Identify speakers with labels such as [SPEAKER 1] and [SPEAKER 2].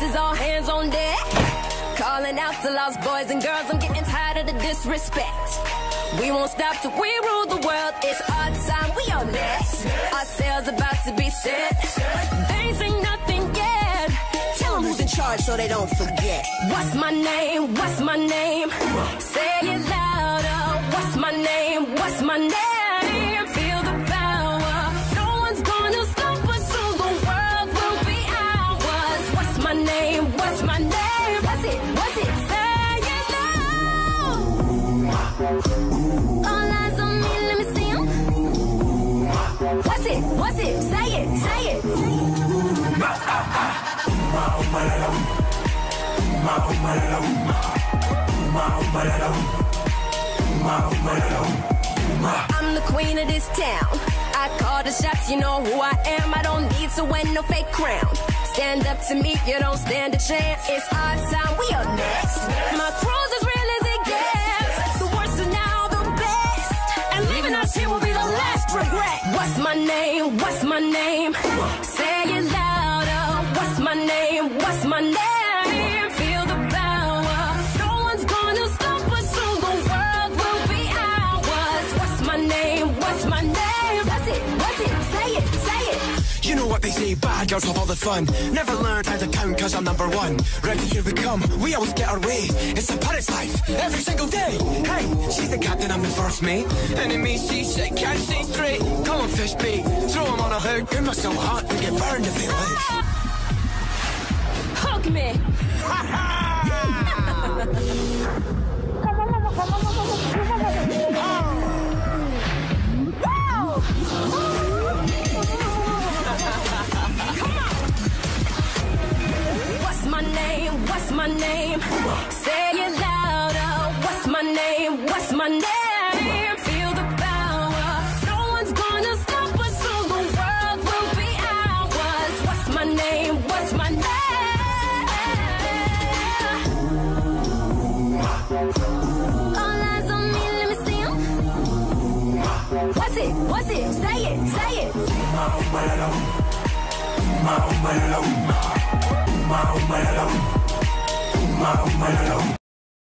[SPEAKER 1] This is all hands on deck. Calling out to lost boys and girls, I'm getting tired of the disrespect. We won't stop till we rule the world. It's our time, we are next. Our sails about to be set. They ain't nothing yet. Tell them who's in charge so they don't forget. What's my name? What's my name? Say it louder. What's my name? What's my name? What's it? What's it? Say it, say it. I'm the queen of this town. I call the shots, you know who I am. I don't need to wear no fake crown. Stand up to me, you don't stand a chance. It's our time, we are next. My crew's What's my name? What's my name? Say it louder. What's my name? What's my name?
[SPEAKER 2] You know what they say, bad girls have all the fun. Never learned how to count cause I'm number one. Ready, here we come, we always get our way. It's a pirate's life, every single day. Hey, she's the captain, I'm the first mate. Enemy she shake, can't see straight. Come on, fish bait, throw him on a hook. You're not so hot, we get burned if they look.
[SPEAKER 1] Hook me. Name? Say it louder. What's my name? What's my name? Feel the power. No one's gonna stop us, the world will be ours. What's my name? What's my name? All eyes on me, let me. What's it? What's it? Say it, say it.
[SPEAKER 3] My, oh, my, love.